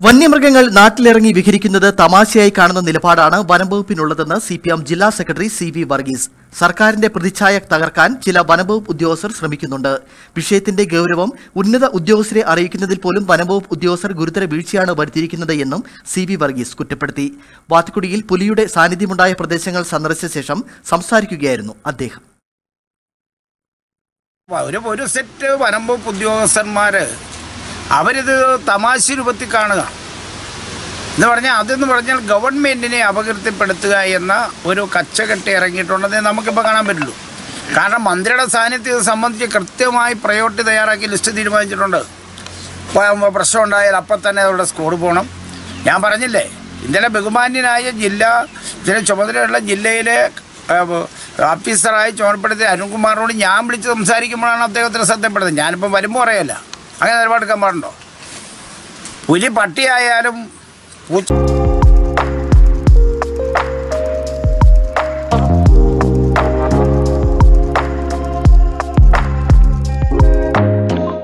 വന്യമൃഗങ്ങൾ നാട്ടിലിറങ്ങി വിഹരിക്കുന്നത് തമാശയായി കാണുന്ന നിലപാടാണ് വനംവകുപ്പിനുള്ളതെന്ന് സി പി എം ജില്ലാ സെക്രട്ടറി സി വി വർഗീസ്. സർക്കാരിന്റെ പ്രതിച്ഛായ തകർക്കാൻ ചില വനംവകുപ്പ് ഉദ്യോഗസ്ഥർ ശ്രമിക്കുന്നുണ്ട്. വിഷയത്തിന്റെ ഗൌരവം ഉന്നത ഉദ്യോഗസ്ഥരെ അറിയിക്കുന്നതിൽ പോലും വനംവകുപ്പ് ഉദ്യോഗസ്ഥർ ഗുരുതര വീഴ്ചയാണ് വരുത്തിയിരിക്കുന്നത് എന്നും സി വി വർഗീസ് കുറ്റപ്പെടുത്തി. വാത്തുക്കുടിയിൽ പുലിയുടെ സാന്നിധ്യമുണ്ടായ പ്രദേശങ്ങൾ സന്ദർശിച്ച ശേഷം സംസാരിക്കുകയായിരുന്നു അദ്ദേഹം. ഒരു സെറ്റ് വനംവകുപ്പ് ഉദ്യോഗസ്ഥന്മാർ അവരിത് തമാശ രൂപത്തിൽ കാണുക. എന്ന് പറഞ്ഞാൽ അതെന്ന് പറഞ്ഞാൽ ഗവൺമെന്റിനെ അപകീർത്തിപ്പെടുത്തുക എന്ന ഒരു കച്ചകെട്ടി ഇറങ്ങിയിട്ടുണ്ടെന്നേ നമുക്കിപ്പോൾ കാണാൻ പറ്റുള്ളൂ. കാരണം മന്ത്രിയുടെ സാന്നിധ്യത്തെ സംബന്ധിച്ച് കൃത്യമായി പ്രയോറിറ്റി തയ്യാറാക്കി ലിസ്റ്റ് തീരുമാനിച്ചിട്ടുണ്ട്. പ്രശ്നം ഉണ്ടായാൽ അപ്പം തന്നെ അവരുടെ സ്കോഡ് പോകണം. ഞാൻ പറഞ്ഞില്ലേ ഇന്നലെ ബഹുമാന്യനായ ജില്ല ഇതിന് ചുമതലയുള്ള ജില്ലയിലെ ഓഫീസറായി ചുമതലപ്പെടുത്തിയ അരുൺകുമാറിനോട് ഞാൻ വിളിച്ച് സംസാരിക്കുമ്പോഴാണ് അദ്ദേഹത്തിന് ശ്രദ്ധപ്പെടുന്നത് ഞാനിപ്പം വരുമ്പോൾ അറിയല്ല അങ്ങനെ നിലപാടെടുക്കാൻ പാടുണ്ടോ? പുലി പട്ടിയായാലും പൂച്ച